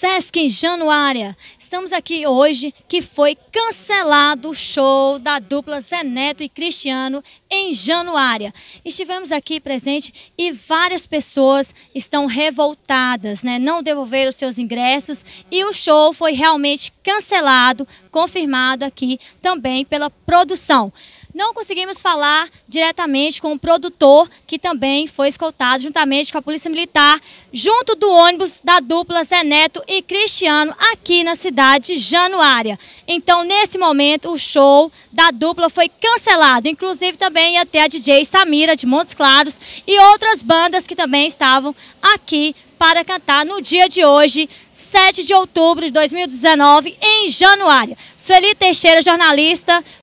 Sesc em Januária. Estamos aqui hoje que foi cancelado o show da dupla Zé Neto e Cristiano em Januária. Estivemos aqui presente e várias pessoas estão revoltadas, né? Não devolveram seus ingressos e o show foi realmente cancelado, confirmado aqui também pela produção. Não conseguimos falar diretamente com o produtor, que também foi escoltado juntamente com a Polícia Militar, junto do ônibus da dupla Zé Neto e Cristiano, aqui na cidade de Januária. Então, nesse momento, o show da dupla foi cancelado. Inclusive, também ia ter a DJ Samira, de Montes Claros, e outras bandas que também estavam aqui para cantar no dia de hoje, 7 de outubro de 2019, em Januária. Sueli Teixeira, jornalista,